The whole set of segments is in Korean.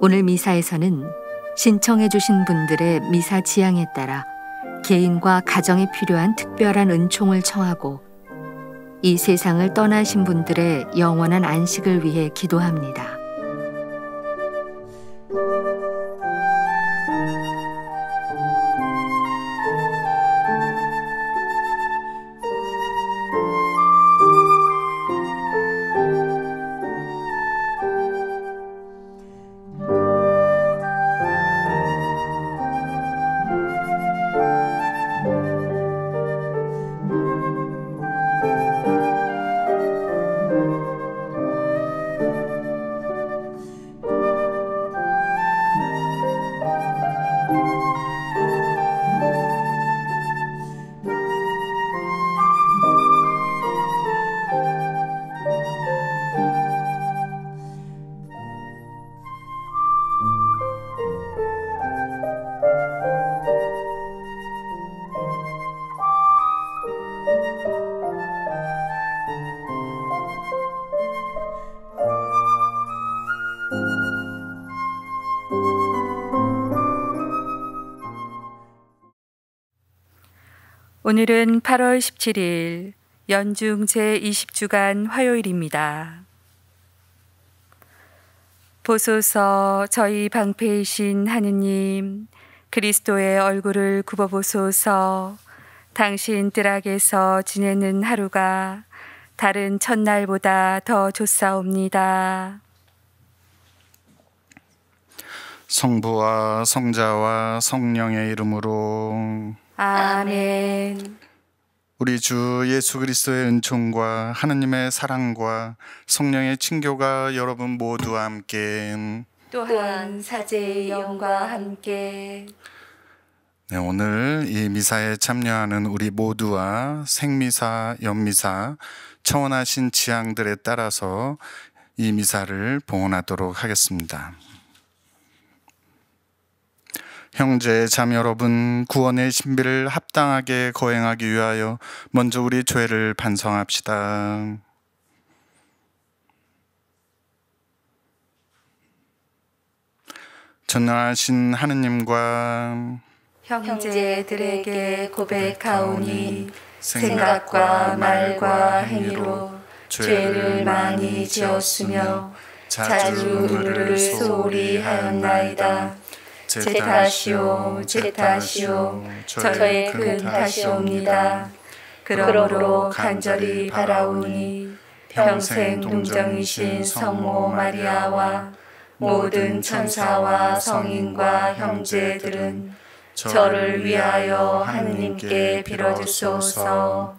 오늘 미사에서는 신청해 주신 분들의 미사 지향에 따라 개인과 가정에 필요한 특별한 은총을 청하고 이 세상을 떠나신 분들의 영원한 안식을 위해 기도합니다. 오늘은 8월 17일 연중 제20주간 화요일입니다. 보소서 저희 방패이신 하느님 그리스도의 얼굴을 굽어보소서 당신 뜰락에서 지내는 하루가 다른 첫날보다 더 좋사옵니다. 성부와 성자와 성령의 이름으로 아멘. 우리 주 예수 그리스도의 은총과 하느님의 사랑과 성령의 친교가 여러분 모두와 함께 또한 사제의 영과 함께 네, 오늘 이 미사에 참여하는 우리 모두와 생미사, 연미사, 청원하신 지향들에 따라서 이 미사를 봉헌하도록 하겠습니다. 형제 자매 여러분 구원의 신비를 합당하게 거행하기 위하여 먼저 우리 죄를 반성합시다. 전능하신 하느님과 형제들에게 고백하오니 생각과 말과 행위로 죄를 많이 지었으며 자주 의를 소홀히 하였나이다. 제 탓이요, 제 탓이요, 저의 큰 탓이옵니다. 그러므로 간절히 바라오니 평생 동정이신 성모 마리아와 모든 천사와 성인과 형제들은 저를 위하여 하느님께 빌어주소서.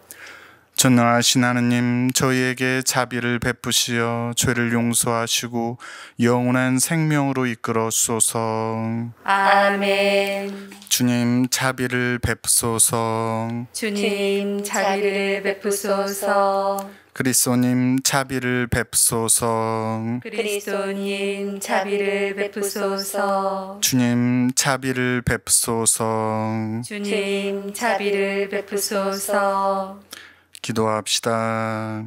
전능하신 하느님 저희에게 자비를 베푸시어 죄를 용서하시고 영원한 생명으로 이끌어소서 아멘. 주님 자비를 베푸소서 주님 자비를 베푸소서. 그리스도님 자비를 베푸소서 그리스도님 자비를 베푸소서. 주님 자비를 베푸소서 주님 자비를 베푸소서. 기도합시다.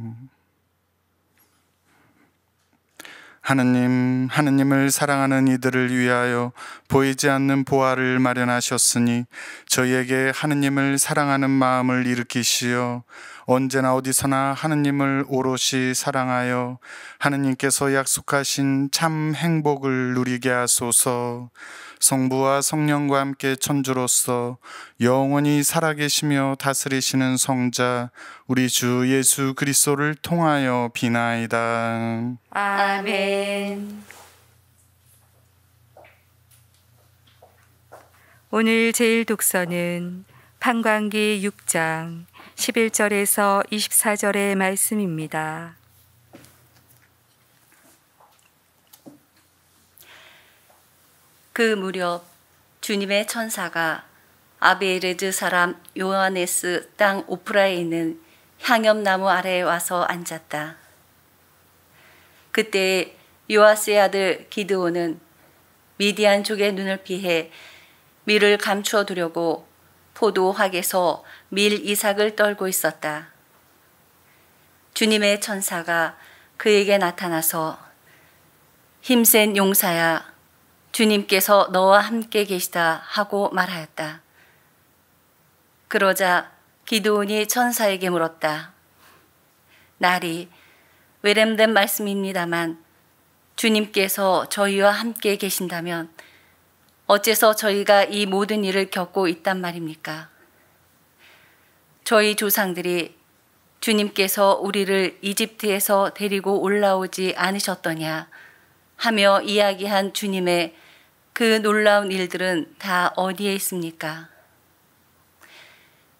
하느님, 하느님을 사랑하는 이들을 위하여 보이지 않는 보화를 마련하셨으니 저희에게 하느님을 사랑하는 마음을 일으키시어 언제나 어디서나 하느님을 오롯이 사랑하여 하느님께서 약속하신 참 행복을 누리게 하소서 성부와 성령과 함께 천주로서 영원히 살아계시며 다스리시는 성자 우리 주 예수 그리스도를 통하여 비나이다. 아멘. 오늘 제일 독서는 판광기 6장 11절에서 24절의 말씀입니다. 그 무렵 주님의 천사가 아베르즈 사람 요하네스 땅 오프라에 있는 향염나무 아래에 와서 앉았다. 그때 요아스의 아들 기드온은 미디안 족의 눈을 피해 밀을 감추어 두려고 포도학에서 밀 이삭을 떨고 있었다. 주님의 천사가 그에게 나타나서 힘센 용사야 주님께서 너와 함께 계시다 하고 말하였다. 그러자 기드온이 천사에게 물었다. 날이 외람된 말씀입니다만 주님께서 저희와 함께 계신다면 어째서 저희가 이 모든 일을 겪고 있단 말입니까? 저희 조상들이 주님께서 우리를 이집트에서 데리고 올라오지 않으셨더냐 하며 이야기한 주님의 그 놀라운 일들은 다 어디에 있습니까?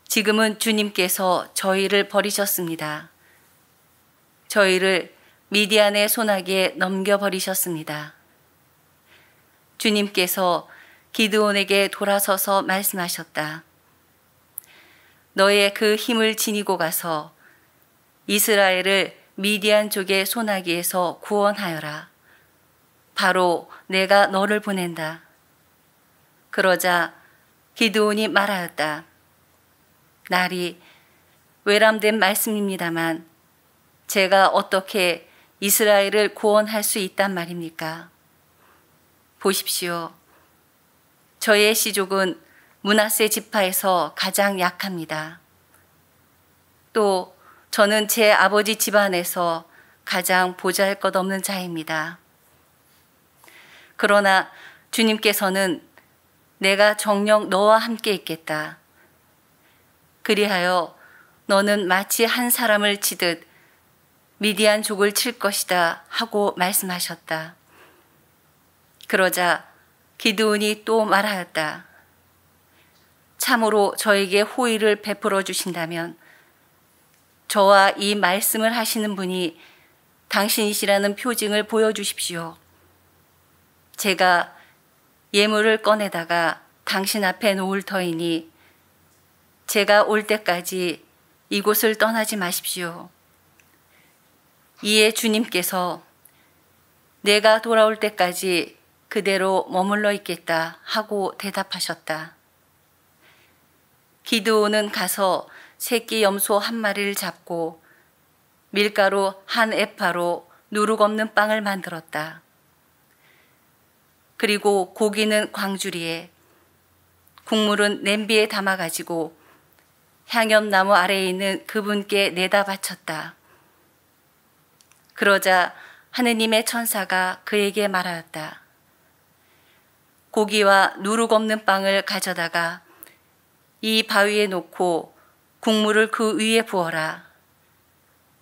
지금은 주님께서 저희를 버리셨습니다. 저희를 미디안의 소나기에 넘겨버리셨습니다. 주님께서 기드온에게 돌아서서 말씀하셨다. 너의 그 힘을 지니고 가서 이스라엘을 미디안 쪽의 소나기에서 구원하여라. 바로 내가 너를 보낸다. 그러자 기드온이 말하였다. 날이 외람된 말씀입니다만 제가 어떻게 이스라엘을 구원할 수 있단 말입니까? 보십시오. 저의 시족은 문하세 지파에서 가장 약합니다. 또 저는 제 아버지 집안에서 가장 보잘 것 없는 자입니다. 그러나 주님께서는 내가 정녕 너와 함께 있겠다. 그리하여 너는 마치 한 사람을 치듯 미디안 족을 칠 것이다 하고 말씀하셨다. 그러자 기드온이 또 말하였다. 참으로 저에게 호의를 베풀어 주신다면 저와 이 말씀을 하시는 분이 당신이시라는 표징을 보여주십시오. 제가 예물을 꺼내다가 당신 앞에 놓을 터이니 제가 올 때까지 이곳을 떠나지 마십시오. 이에 주님께서 내가 돌아올 때까지 그대로 머물러 있겠다 하고 대답하셨다. 기드온은 가서 새끼 염소 한 마리를 잡고 밀가루 한 에파로 누룩 없는 빵을 만들었다. 그리고 고기는 광주리에 국물은 냄비에 담아 가지고 향염나무 아래에 있는 그분께 내다 바쳤다. 그러자 하느님의 천사가 그에게 말하였다. 고기와 누룩 없는 빵을 가져다가 이 바위에 놓고 국물을 그 위에 부어라.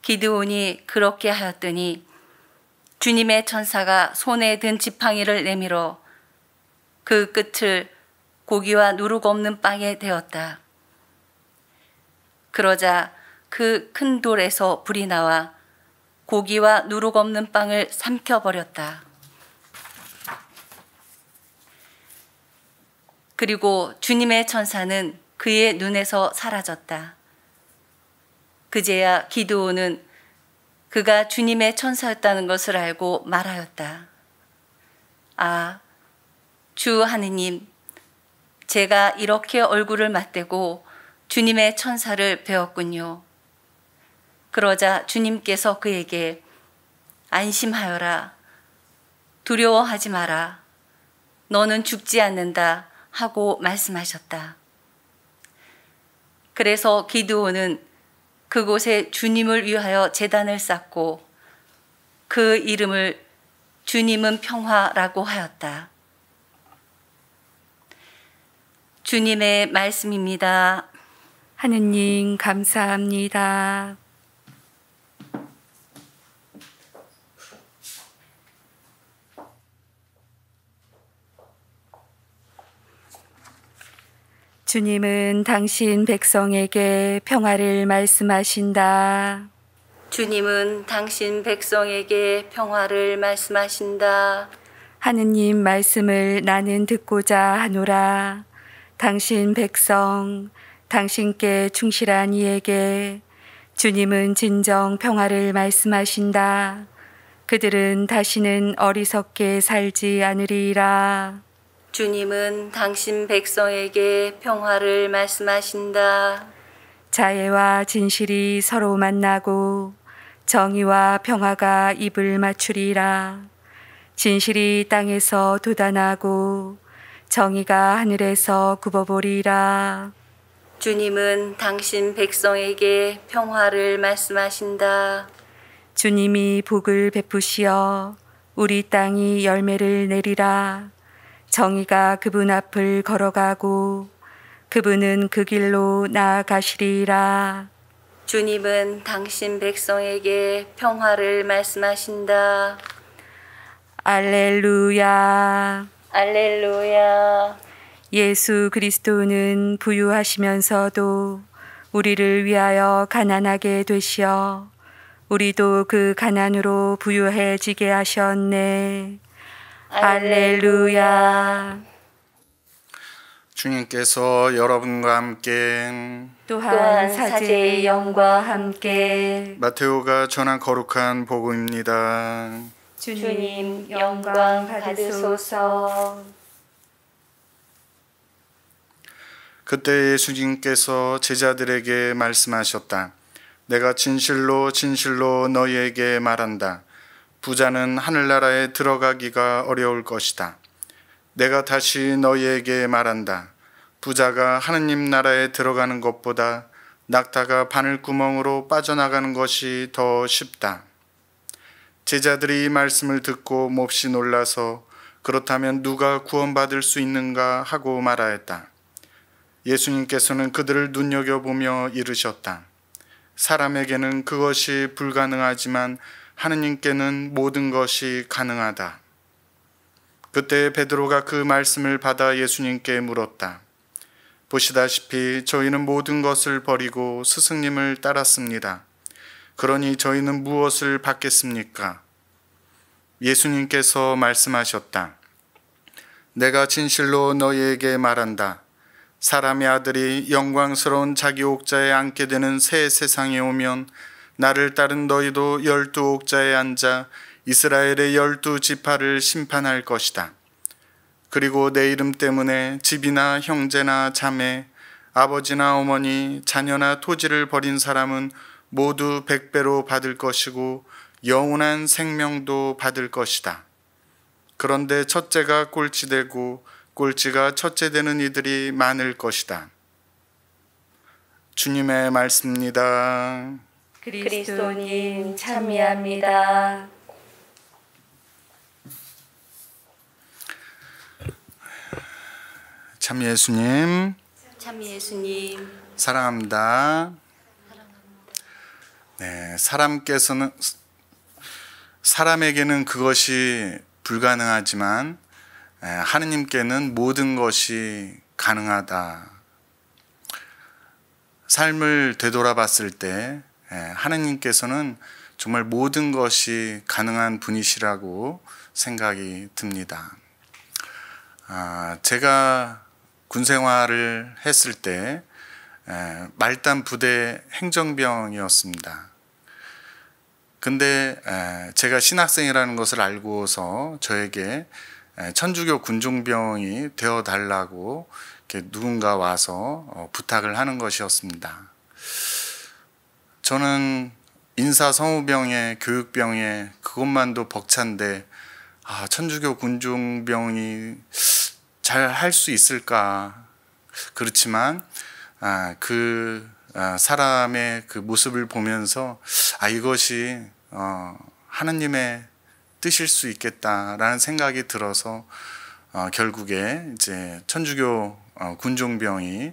기드온이 그렇게 하였더니 주님의 천사가 손에 든 지팡이를 내밀어 그 끝을 고기와 누룩 없는 빵에 대었다. 그러자 그 큰 돌에서 불이 나와 고기와 누룩 없는 빵을 삼켜버렸다. 그리고 주님의 천사는 그의 눈에서 사라졌다. 그제야 기드온은 그가 주님의 천사였다는 것을 알고 말하였다. 아, 주 하느님, 제가 이렇게 얼굴을 맞대고 주님의 천사를 배웠군요. 그러자 주님께서 그에게 안심하여라. 두려워하지 마라. 너는 죽지 않는다. 하고 말씀하셨다. 그래서 기드온은 그곳에 주님을 위하여 재단을 쌓고 그 이름을 주님은 평화라고 하였다. 주님의 말씀입니다. 하느님 감사합니다. 주님은 당신 백성에게 평화를 말씀하신다. 주님은 당신 백성에게 평화를 말씀하신다. 하느님 말씀을 나는 듣고자 하노라. 당신 백성, 당신께 충실한 이에게 주님은 진정 평화를 말씀하신다. 그들은 다시는 어리석게 살지 않으리라. 주님은 당신 백성에게 평화를 말씀하신다. 자애와 진실이 서로 만나고 정의와 평화가 입을 맞추리라. 진실이 땅에서 돋아나고 정의가 하늘에서 굽어보리라. 주님은 당신 백성에게 평화를 말씀하신다. 주님이 복을 베푸시어 우리 땅이 열매를 내리라. 정의가 그분 앞을 걸어가고 그분은 그 길로 나아가시리라. 주님은 당신 백성에게 평화를 말씀하신다. 알렐루야. 알렐루야. 예수 그리스도는 부유하시면서도 우리를 위하여 가난하게 되시어 우리도 그 가난으로 부유해지게 하셨네. 알렐루야. 주님께서 여러분과 함께 또한 사제의 영과 함께 마테오가 전한 거룩한 복음입니다. 주님 영광 받으소서. 그때 예수님께서 제자들에게 말씀하셨다. 내가 진실로 진실로 너희에게 말한다. 부자는 하늘나라에 들어가기가 어려울 것이다. 내가 다시 너희에게 말한다. 부자가 하느님 나라에 들어가는 것보다 낙타가 바늘구멍으로 빠져나가는 것이 더 쉽다. 제자들이 이 말씀을 듣고 몹시 놀라서 그렇다면 누가 구원받을 수 있는가 하고 말하였다. 예수님께서는 그들을 눈여겨보며 이르셨다. 사람에게는 그것이 불가능하지만 하느님께는 모든 것이 가능하다. 그때 베드로가 그 말씀을 받아 예수님께 물었다. 보시다시피 저희는 모든 것을 버리고 스승님을 따랐습니다. 그러니 저희는 무엇을 받겠습니까? 예수님께서 말씀하셨다. 내가 진실로 너희에게 말한다. 사람의 아들이 영광스러운 자기 옥자에 앉게 되는 새 세상에 오면 나를 따른 너희도 열두 옥자에 앉아 이스라엘의 열두 지파를 심판할 것이다. 그리고 내 이름 때문에 집이나 형제나 자매, 아버지나 어머니, 자녀나 토지를 버린 사람은 모두 백배로 받을 것이고 영원한 생명도 받을 것이다. 그런데 첫째가 꼴찌되고 꼴찌가 첫째 되는 이들이 많을 것이다. 주님의 말씀입니다. 그리스도님 참미합니다. 참 예수님 참 예수님. 사랑합니다. 네, 사람께서는 사람에게는 그것이 불가능하지만 에, 하느님께는 모든 것이 가능하다. 삶을 되돌아봤을 때 에, 하느님께서는 정말 모든 것이 가능한 분이시라고 생각이 듭니다. 아, 제가 군 생활을 했을 때 에, 말단 부대 행정병이었습니다. 근데 에, 제가 신학생이라는 것을 알고서 저에게 에, 천주교 군종병이 되어 달라고 누군가 와서 어, 부탁을 하는 것이었습니다. 저는 인사 성우병에 교육병에 그것만도 벅찬데 아, 천주교 군종병이 잘 할 수 있을까? 그렇지만 아, 그 아, 사람의 그 모습을 보면서 아 이것이 어, 하느님의 뜻일 수 있겠다라는 생각이 들어서 어, 결국에 이제 천주교 어, 군종병이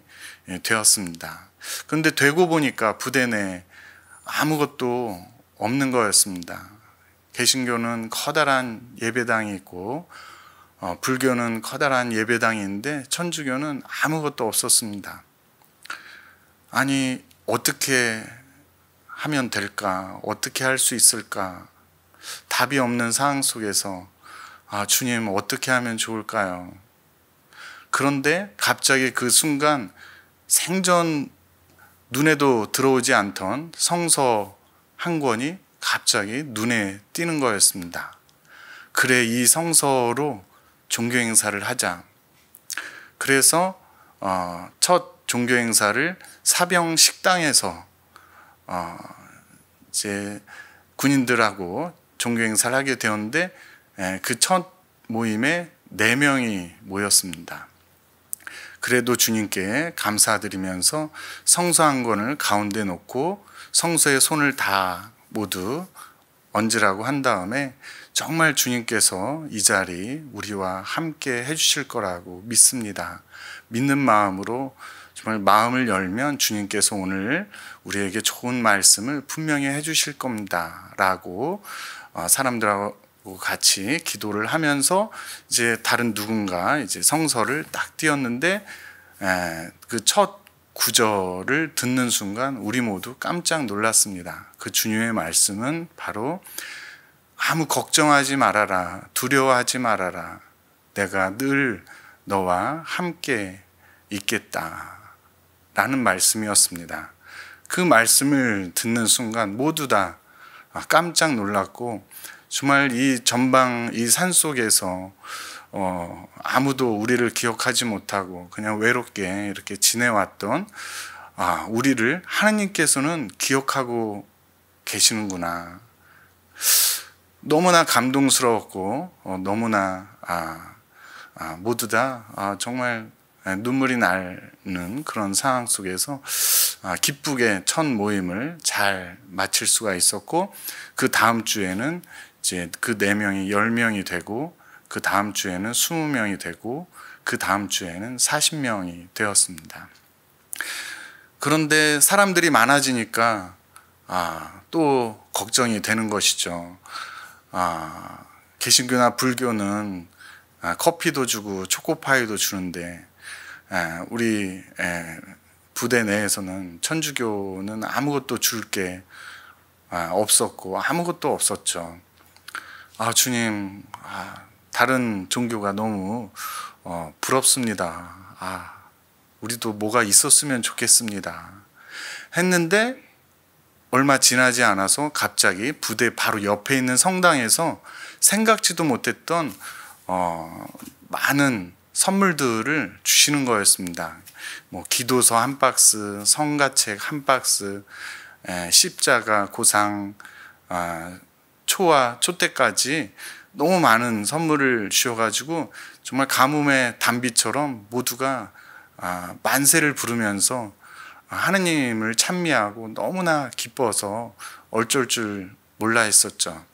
예, 되었습니다. 그런데 되고 보니까 부대 내 아무것도 없는 거였습니다. 개신교는 커다란 예배당이 있고 어, 불교는 커다란 예배당이 있는데 천주교는 아무것도 없었습니다. 아니 어떻게 하면 될까? 어떻게 할 수 있을까? 답이 없는 상황 속에서 아 주님 어떻게 하면 좋을까요? 그런데 갑자기 그 순간 생전 눈에도 들어오지 않던 성서 한 권이 갑자기 눈에 띄는 거였습니다. 그래 이 성서로 종교 행사를 하자. 그래서 어, 첫 종교 행사를 사병 식당에서 어, 이제 군인들하고 종교 행사를 하게 되었는데 그 첫 모임에 네 명이 모였습니다. 그래도 주님께 감사드리면서 성서 한 권을 가운데 놓고 성서에 손을 다 모두 얹으라고 한 다음에 정말 주님께서 이 자리 우리와 함께 해주실 거라고 믿습니다. 믿는 마음으로 정말 마음을 열면 주님께서 오늘 우리에게 좋은 말씀을 분명히 해주실 겁니다. 라고 어, 사람들하고 같이 기도를 하면서 이제 다른 누군가 이제 성서를 딱 띄었는데 그 첫 구절을 듣는 순간 우리 모두 깜짝 놀랐습니다. 그 주님의 말씀은 바로 아무 걱정하지 말아라. 두려워하지 말아라. 내가 늘 너와 함께 있겠다. 라는 말씀이었습니다. 그 말씀을 듣는 순간 모두 다 깜짝 놀랐고 정말 이 전방 이 산 속에서 어, 아무도 우리를 기억하지 못하고 그냥 외롭게 이렇게 지내왔던 아, 우리를 하나님께서는 기억하고 계시는구나. 너무나 감동스러웠고 어, 너무나 아, 아, 모두 다 아, 정말 눈물이 나는 그런 상황 속에서 아, 기쁘게 첫 모임을 잘 마칠 수가 있었고 그 다음 주에는 이제 그 네 명이 열 명이 되고 그 다음 주에는 스무 명이 되고 그 다음 주에는 사십 명이 되었습니다. 그런데 사람들이 많아지니까 아, 또 걱정이 되는 것이죠. 아, 개신교나 불교는 아, 커피도 주고 초코파이도 주는데 아, 우리 에, 부대 내에서는 천주교는 아무것도 줄게 아, 없었고 아무것도 없었죠. 아 주님, 아, 다른 종교가 너무 어, 부럽습니다. 아 우리도 뭐가 있었으면 좋겠습니다. 했는데 얼마 지나지 않아서 갑자기 부대 바로 옆에 있는 성당에서 생각지도 못했던 어, 많은 선물들을 주시는 거였습니다. 뭐 기도서 한 박스, 성가책 한 박스, 에, 십자가, 고상, 아, 초와 초대까지 너무 많은 선물을 주셔가지고 정말 가뭄의 단비처럼 모두가 아, 만세를 부르면서 하느님을 찬미하고 너무나 기뻐서 어쩔 줄 몰라 했었죠.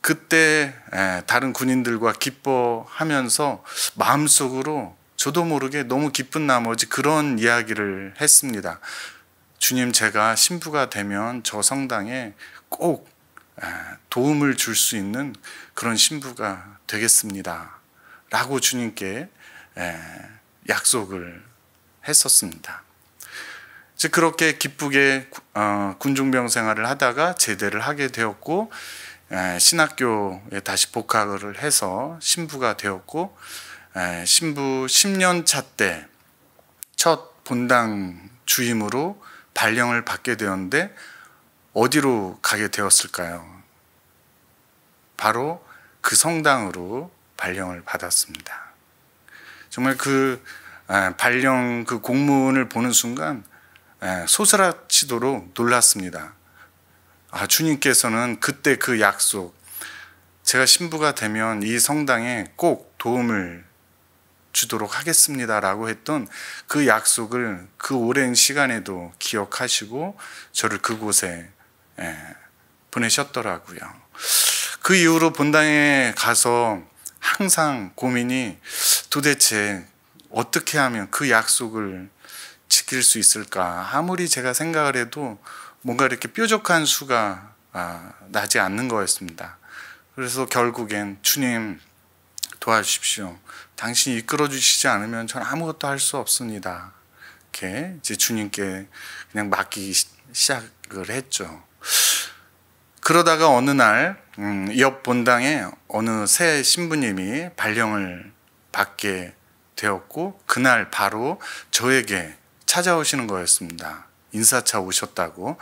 그때 다른 군인들과 기뻐하면서 마음속으로 저도 모르게 너무 기쁜 나머지 그런 이야기를 했습니다. 주님, 제가 신부가 되면 저 성당에 꼭 도움을 줄 수 있는 그런 신부가 되겠습니다. 라고 주님께 약속을 했었습니다. 즉 그렇게 기쁘게 어, 군중병 생활을 하다가 제대를 하게 되었고 신학교에 다시 복학을 해서 신부가 되었고 신부 10년 차 때 첫 본당 주임으로 발령을 받게 되었는데 어디로 가게 되었을까요? 바로 그 성당으로 발령을 받았습니다. 정말 그 발령 그 공문을 보는 순간 소스라치도록 놀랐습니다. 아, 주님께서는 그때 그 약속, 제가 신부가 되면 이 성당에 꼭 도움을 주도록 하겠습니다라고 했던 그 약속을 그 오랜 시간에도 기억하시고 저를 그곳에 보내셨더라고요. 그 이후로 본당에 가서 항상 고민이 도대체 어떻게 하면 그 약속을 지킬 수 있을까? 아무리 제가 생각을 해도 뭔가 이렇게 뾰족한 수가 아, 나지 않는 거였습니다. 그래서 결국엔 주님 도와주십시오. 당신이 이끌어 주시지 않으면 저는 아무것도 할 수 없습니다. 이렇게 이제 주님께 그냥 맡기기 시작을 했죠. 그러다가 어느 날, 음, 옆 본당에 어느 새 신부님이 발령을 받게 되었고, 그날 바로 저에게 찾아오시는 거였습니다. 인사차 오셨다고.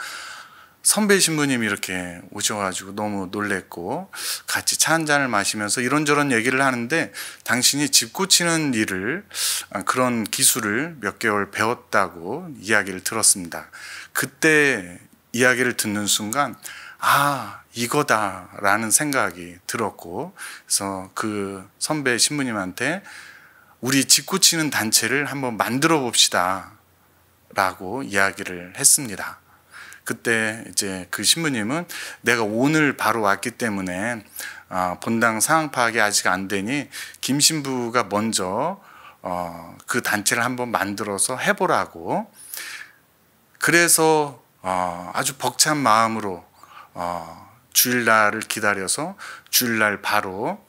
선배 신부님이 이렇게 오셔가지고 너무 놀랬고 같이 차 한 잔을 마시면서 이런저런 얘기를 하는데 당신이 집 고치는 일을 아, 그런 기술을 몇 개월 배웠다고 이야기를 들었습니다. 그때 이야기를 듣는 순간 아, 이거다라는 생각이 들었고, 그래서 그 선배 신부님한테 우리 직구치는 단체를 한번 만들어 봅시다. 라고 이야기를 했습니다. 그때 이제 그 신부님은 내가 오늘 바로 왔기 때문에 어, 본당 상황 파악이 아직 안 되니 김 신부가 먼저 어, 그 단체를 한번 만들어서 해보라고. 그래서 어, 아주 벅찬 마음으로 어, 주일날을 기다려서 주일날 바로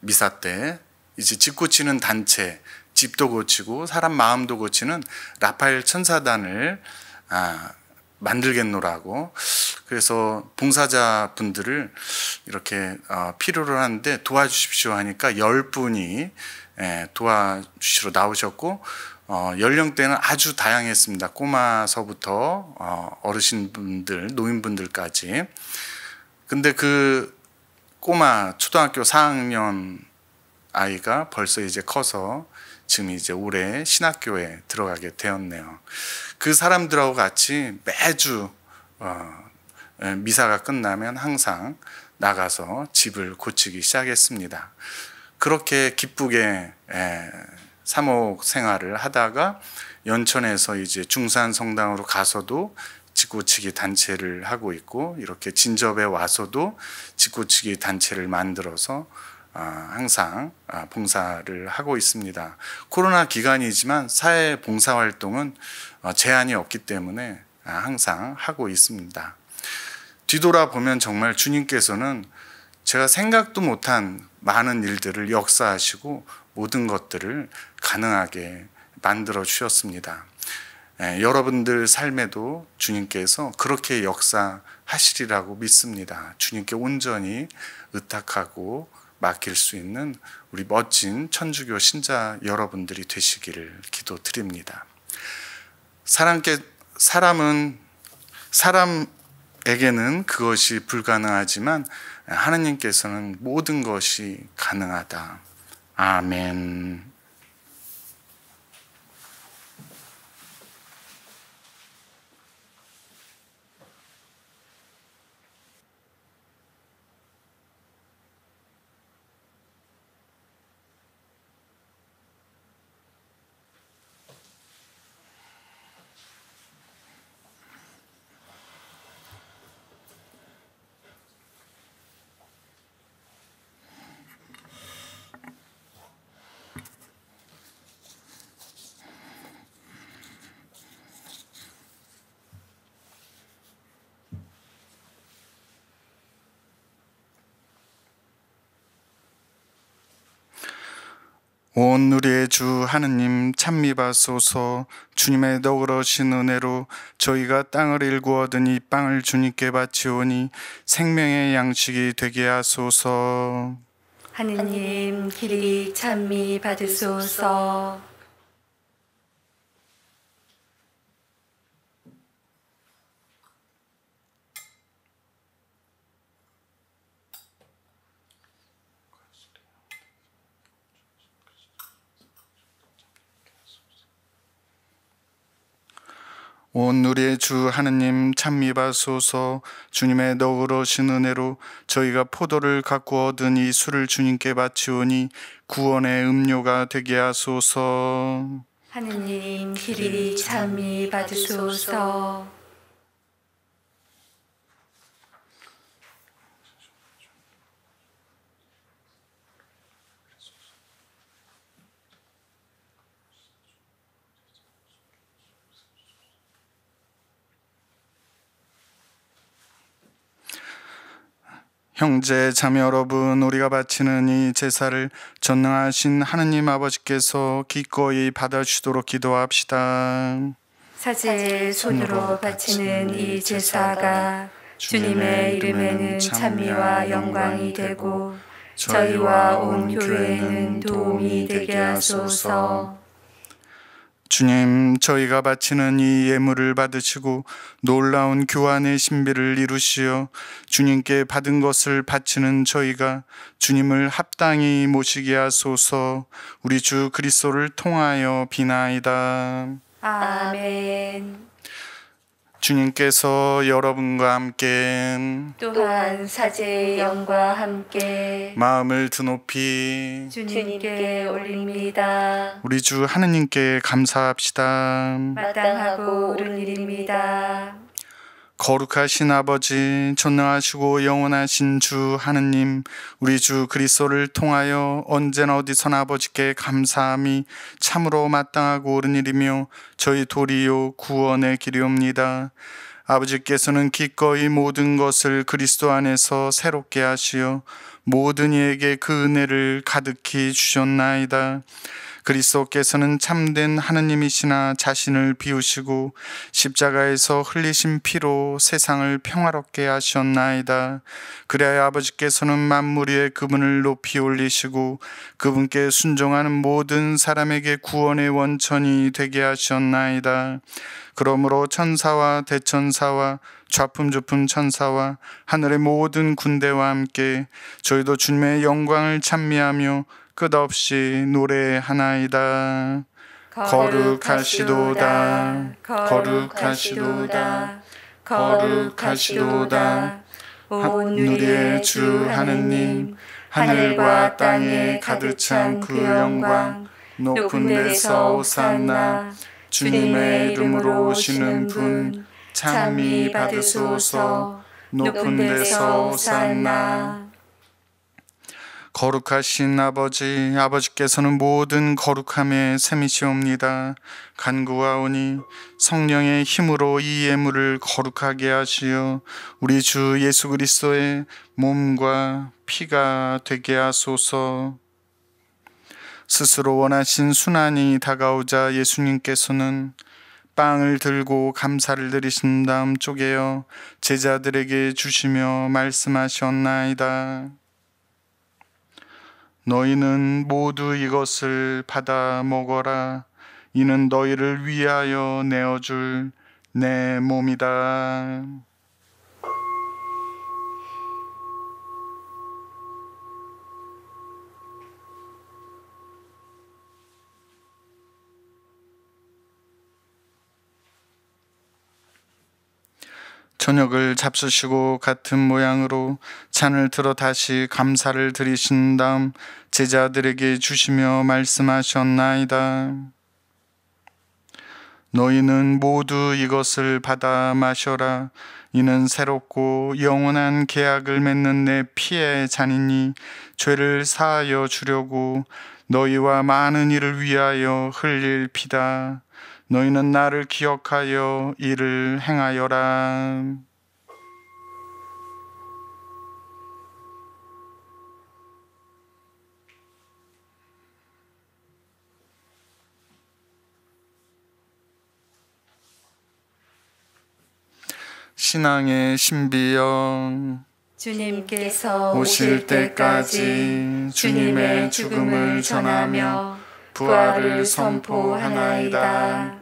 미사 때 이제 집 고치는 단체, 집도 고치고 사람 마음도 고치는 라파엘 천사단을 아, 만들겠노라고. 그래서 봉사자 분들을 이렇게 어, 필요로 하는데 도와주십시오 하니까 열 분이 예, 도와주시러 나오셨고 어, 연령대는 아주 다양했습니다. 꼬마서부터 어, 어르신분들, 노인분들까지. 근데 그 꼬마 초등학교 4학년 아이가 벌써 이제 커서 지금 이제 올해 신학교에 들어가게 되었네요. 그 사람들하고 같이 매주 어, 미사가 끝나면 항상 나가서 집을 고치기 시작했습니다. 그렇게 기쁘게 에, 사목 생활을 하다가 연천에서 이제 중산 성당으로 가서도 직고치기 단체를 하고 있고 이렇게 진접에 와서도 직고치기 단체를 만들어서 아, 항상 아, 봉사를 하고 있습니다. 코로나 기간이지만 사회 봉사 활동은 어, 제한이 없기 때문에 아, 항상 하고 있습니다. 뒤돌아보면 정말 주님께서는 제가 생각도 못한 많은 일들을 역사하시고 모든 것들을 가능하게 만들어 주셨습니다. 예, 여러분들 삶에도 주님께서 그렇게 역사하시리라고 믿습니다. 주님께 온전히 의탁하고 맡길 수 있는 우리 멋진 천주교 신자 여러분들이 되시기를 기도드립니다. 사람께 사람은 사람에게는 그것이 불가능하지만 하나님께서는 모든 것이 가능하다. 아멘. 온 주 하느님 찬미받소서 주님의 너그러신 은혜로 저희가 땅을 일구 이 빵을 주님께 바치오니 생명의 양식이 되게 하소서. 하느님 길이 찬미 받으소서 온 우리의 주 하느님 찬미받소서. 주님의 너그러신 은혜로 저희가 포도를 갖고 얻은 이 술을 주님께 바치오니 구원의 음료가 되게 하소서. 하느님 길이 찬미 받으소서 형제 자매 여러분 우리가 바치는 이 제사를 전능하신 하느님 아버지께서 기꺼이 받아주시도록 기도합시다. 사제 손으로 바치는 이 제사가 주님의 이름에는 찬미와 영광이 되고 저희와 온 교회에는 도움이 되게 하소서. 주님, 저희가 바치는 이 예물을 받으시고 놀라운 교환의 신비를 이루시어 주님께 받은 것을 바치는 저희가 주님을 합당히 모시게 하소서 우리 주 그리스도를 통하여 비나이다. 아멘. 주님께서 여러분과 함께 또한 사제의 영과 함께 마음을 드높이 주님께 올립니다. 우리 주 하느님께 감사합시다. 마땅하고 옳은 일입니다. 거룩하신 아버지, 전능하시고 영원하신 주 하느님, 우리 주 그리스도를 통하여 언제나 어디서나 아버지께 감사함이 참으로 마땅하고 옳은 일이며 저희 도리요 구원의 길이옵니다. 아버지께서는 기꺼이 모든 것을 그리스도 안에서 새롭게 하시어 모든 이에게 그 은혜를 가득히 주셨나이다. 그리스도께서는 참된 하느님이시나 자신을 비우시고 십자가에서 흘리신 피로 세상을 평화롭게 하셨나이다. 그래야 아버지께서는 만물 위에 그분을 높이 올리시고 그분께 순종하는 모든 사람에게 구원의 원천이 되게 하셨나이다. 그러므로 천사와 대천사와 좌품좌품 천사와 하늘의 모든 군대와 함께 저희도 주님의 영광을 찬미하며 끝없이 노래하나이다. 거룩하시도다. 거룩하시도다. 거룩하시도다. 온 우리의 주 하느님, 하늘과 땅에 가득 찬 그 영광, 높은 데서 오산나, 주님의 이름으로 오시는 분, 찬미 받으소서, 높은 데서 오산나. 거룩하신 아버지, 아버지께서는 모든 거룩함의 셈이시옵니다. 간구하오니 성령의 힘으로 이 예물을 거룩하게 하시어 우리 주 예수 그리스도의 몸과 피가 되게 하소서. 스스로 원하신 순환이 다가오자 예수님께서는 빵을 들고 감사를 드리신 다음 쪼개어 제자들에게 주시며 말씀하셨나이다. 너희는 모두 이것을 받아 먹어라. 이는 너희를 위하여 내어줄 내 몸이다. 저녁을 잡수시고 같은 모양으로 잔을 들어 다시 감사를 드리신 다음 제자들에게 주시며 말씀하셨나이다. 너희는 모두 이것을 받아 마셔라. 이는 새롭고 영원한 계약을 맺는 내 피의 잔이니 죄를 사하여 주려고 너희와 많은 이를 위하여 흘릴 피다. 너희는 나를 기억하여 이를 행하여라. 신앙의 신비여 주님께서 오실 때까지 주님의 죽음을 전하며 부활을 선포하나이다.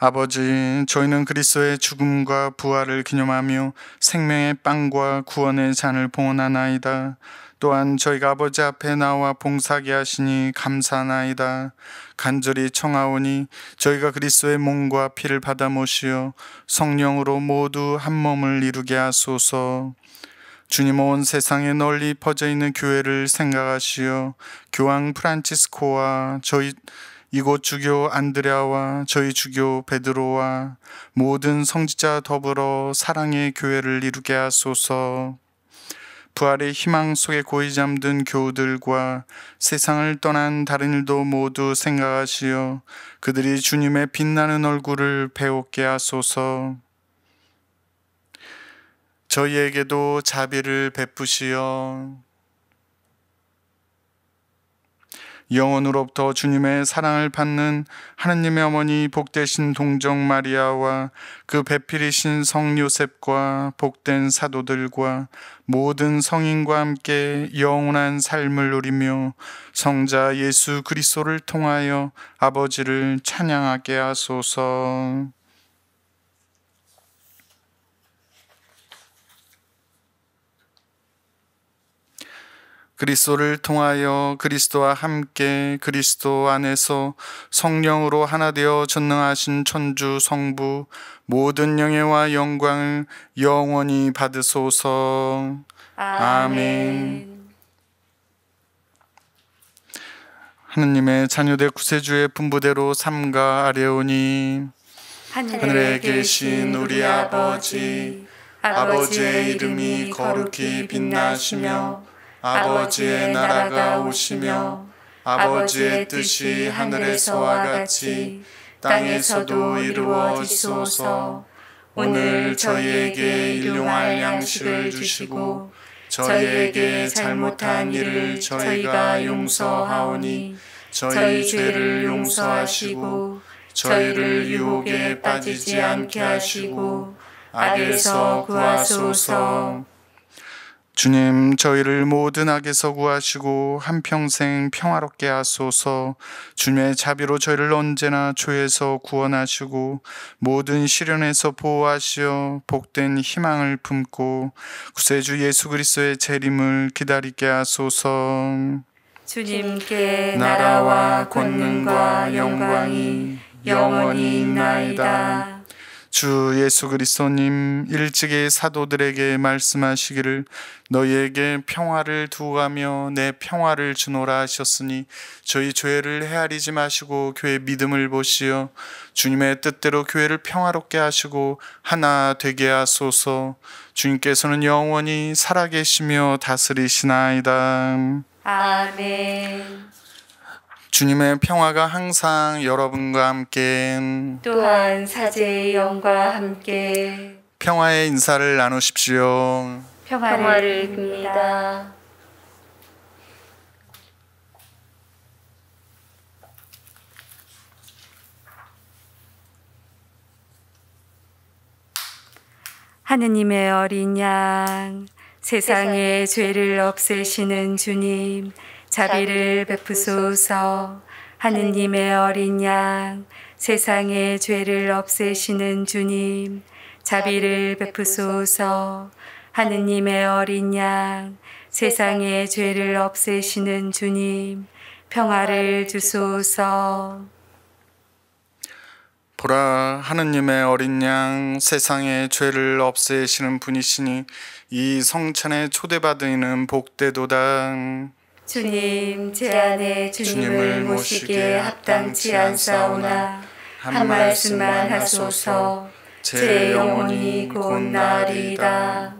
아버지, 저희는 그리스도의 죽음과 부활을 기념하며 생명의 빵과 구원의 잔을 봉헌하나이다. 또한 저희가 아버지 앞에 나와 봉사하게 하시니 감사하나이다. 간절히 청하오니 저희가 그리스도의 몸과 피를 받아 모시어 성령으로 모두 한 몸을 이루게 하소서. 주님 온 세상에 널리 퍼져 있는 교회를 생각하시어 교황 프란치스코와 저희 이곳 주교 안드레아와 저희 주교 베드로와 모든 성지자 더불어 사랑의 교회를 이루게 하소서. 부활의 희망 속에 고이 잠든 교우들과 세상을 떠난 다른 일도 모두 생각하시어 그들이 주님의 빛나는 얼굴을 배웠게 하소서. 저희에게도 자비를 베푸시어 영원으로부터 주님의 사랑을 받는 하느님의 어머니 복되신 동정 마리아와 그 배필이신 성 요셉과 복된 사도들과 모든 성인과 함께 영원한 삶을 누리며 성자 예수 그리스도를 통하여 아버지를 찬양하게 하소서. 그리스도를 통하여 그리스도와 함께 그리스도 안에서 성령으로 하나 되어 전능하신 천주 성부 모든 영예와 영광을 영원히 받으소서. 아멘. 하느님의 자녀들 구세주의 분부대로 삼가 아뢰오니 하늘에 계신 우리 아버지 아버지의 이름이 거룩히 빛나시며 아버지의 나라가 오시며 아버지의 뜻이 하늘에서와 같이 땅에서도 이루어지소서. 오늘 저희에게 일용할 양식을 주시고 저희에게 잘못한 일을 저희가 용서하오니 저희 죄를 용서하시고 저희를 유혹에 빠지지 않게 하시고 악에서. 구하소서 주님, 저희를 모든 악에서 구하시고 한평생 평화롭게 하소서. 주님의 자비로 저희를 언제나 죄에서 구원하시고 모든 시련에서 보호하시어 복된 희망을 품고 구세주 예수 그리스도의 재림을 기다리게 하소서. 주님께 나라와 권능과 영광이 영원히 있나이다. 주 예수 그리스도님 일찍이 사도들에게 말씀하시기를 너희에게 평화를 두가며 내 평화를 주노라 하셨으니 저희 죄를 헤아리지 마시고 교회 믿음을 보시어 주님의 뜻대로 교회를 평화롭게 하시고 하나 되게 하소서 주님께서는 영원히 살아계시며 다스리시나이다. 아멘. 주님의 평화가 항상 여러분과 함께 또한 사제의 영과 함께 평화의 인사를 나누십시오. 평화를 빕니다. 하느님의 어린 양, 세상의 죄를 없애시는 주님, 자비를 베푸소서. 하느님의 어린 양 세상의 죄를 없애시는 주님 자비를 베푸소서. 하느님의 어린 양 세상의 죄를 없애시는 주님 평화를 주소서. 보라 하느님의 어린 양 세상의 죄를 없애시는 분이시니 이 성찬에 초대받으는 복되도다 주님 제 안에 주님을 모시기에 합당치 않사오나 한 말씀만 하소서 제 영혼이 곧 나리이다.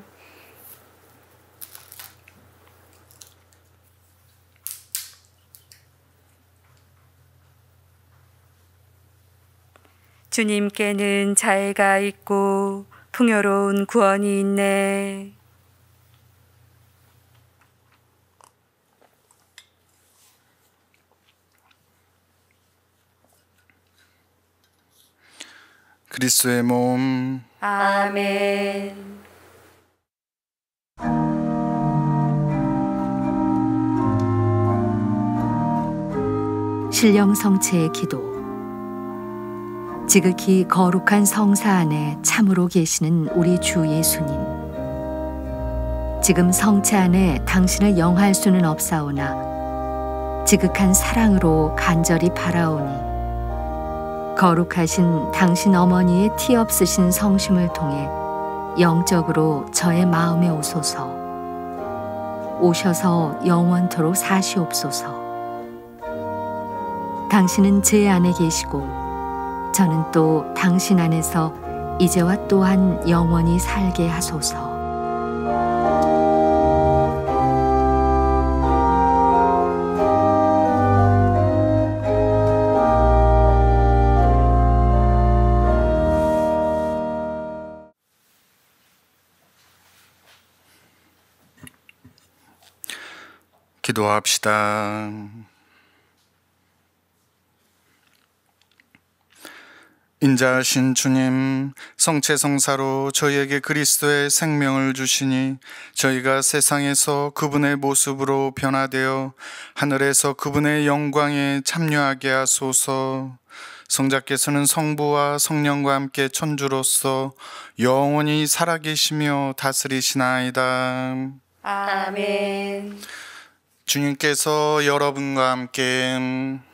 주님께는 자애가 있고 풍요로운 구원이 있네. 그리스도의 몸. 아멘. 신령 성체의 기도. 지극히 거룩한 성사 안에 참으로 계시는 우리 주 예수님. 지금 성체 안에 당신을 영할 수는 없사오나 지극한 사랑으로 간절히 바라오니 거룩하신 당신 어머니의 티 없으신 성심을 통해 영적으로 저의 마음에 오소서. 오셔서 영원토록 사시옵소서. 당신은 제 안에 계시고 저는 또 당신 안에서 이제와 또한 영원히 살게 하소서. 기도합시다. 인자하신 주님, 성체성사로 저희에게 그리스도의 생명을 주시니 저희가 세상에서 그분의 모습으로 변화되어 하늘에서 그분의 영광에 참여하게 하소서. 성자께서는 성부와 성령과 함께 천주로서 영원히 살아계시며 다스리시나이다. 아멘. 주님께서 여러분과 함께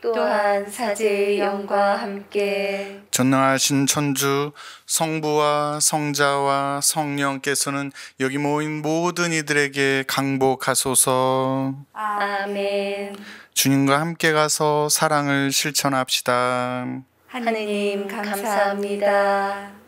또한 사제의 영과 함께 전능하신 천주 성부와 성자와 성령께서는 여기 모인 모든 이들에게 강복하소서 아멘. 주님과 함께 가서 사랑을 실천합시다. 하느님 감사합니다.